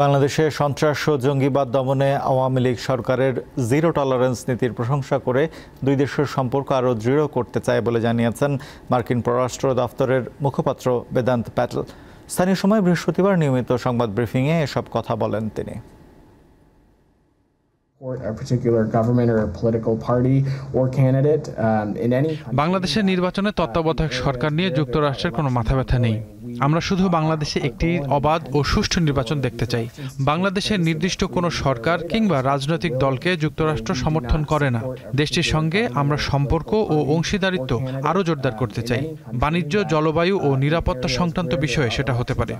বাংলাদেশে সন্ত্রাস ও জঙ্গিবাদ দমনে আওয়ামী লীগ সরকারের জিরো টলারেন্স নীতির প্রশংসা করে দুই দেশের সম্পর্ক আরও দৃঢ় করতে চায় বলে জানিয়েছেন মার্কিন পররাষ্ট্র দপ্তরের মুখপাত্র বেদান্ত প্যাটেল। স্থানীয় সময় বৃহস্পতিবার নিয়মিত সংবাদ ব্রিফিংয়ে এসব কথা বলেন তিনি। Um, বাংলাদেশের নির্বাচনে তত্ত্বাবধায়ক সরকার নিয়ে যুক্তরাষ্ট্রের কোনো মাথা ব্যথা নেই। আমরা শুধু বাংলাদেশে একটি অবাধ ও সুষ্ঠু নির্বাচন দেখতে চাই। বাংলাদেশের নির্দিষ্ট কোনো সরকার কিংবা রাজনৈতিক দলকে যুক্তরাষ্ট্র সমর্থন করে না। দেশটির সঙ্গে আমরা সম্পর্ক ও অংশীদারিত্ব আরও জোরদার করতে চাই। বাণিজ্য, জলবায়ু ও নিরাপত্তা সংক্রান্ত বিষয়ে সেটা হতে পারে।